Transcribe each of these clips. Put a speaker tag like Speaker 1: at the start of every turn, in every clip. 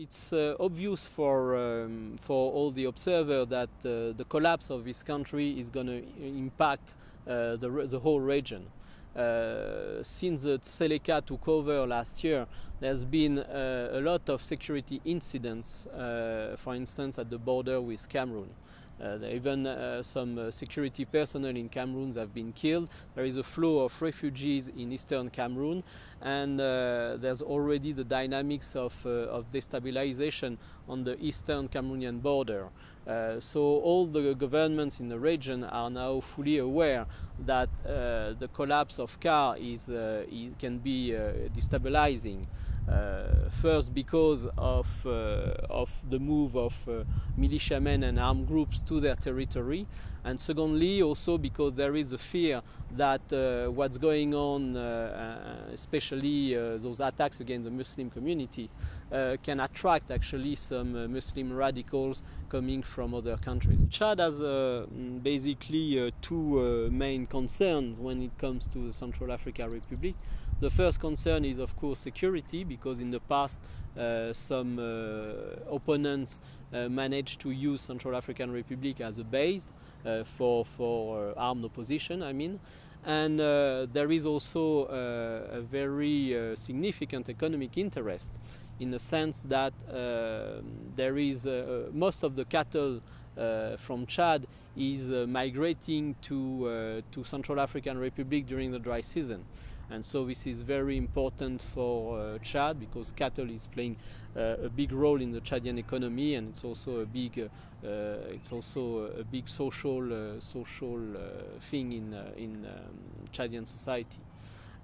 Speaker 1: It's uh, obvious for, um, for all the observer that uh, the collapse of this country is going to impact uh, the, the whole region. Uh, since the Seleka took over last year, there's been uh, a lot of security incidents, uh, for instance, at the border with Cameroon. Uh, even uh, some uh, security personnel in Cameroon have been killed. There is a flow of refugees in eastern Cameroon, and there's already the dynamics of, of, destabilization on the eastern Cameroonian border. so all the governments in the region are now fully aware that the collapse of CAR is, is can be destabilizing. Uh, first because of, uh, of the move of uh, militiamen and armed groups to their territory, and secondly also because there is a fear that what's going on, especially those attacks against the Muslim community, can attract actually some Muslim radicals coming from other countries. Chad has uh, basically uh, two uh, main concerns when it comes to the Central African Republic. The first concern is of course security because in the past uh, some uh, opponents uh, managed to use Central African Republic as a base for, for armed opposition I mean. And uh, there is also uh, a very uh, significant economic interest in the sense that there is most of the cattle from Chad is migrating to, to Central African Republic during the dry season and so this is very important for uh, Chad because cattle is playing uh, a big role in the Chadian economy and it's also a big uh, uh it's also a big social uh, social uh, thing in in um, Chadian society.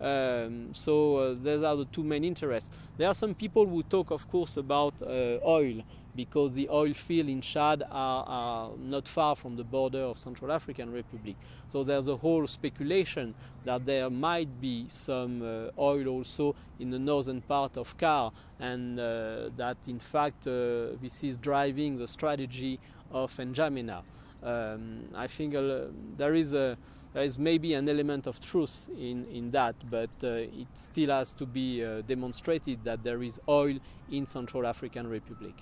Speaker 1: Um, so uh, those are the two main interests. There are some people who talk, of course, about uh, oil because the oil fields in Chad are, are, not far from the border of Central African Republic. So there's a whole speculation that there might be some uh, oil also in the northern part of CAR and uh, that in fact uh, this is driving the strategy of N'Djamena. Um, I think uh, there is a there is maybe an element of truth in, in that, but uh, it still has to be uh, demonstrated that there is oil in Central African Republic.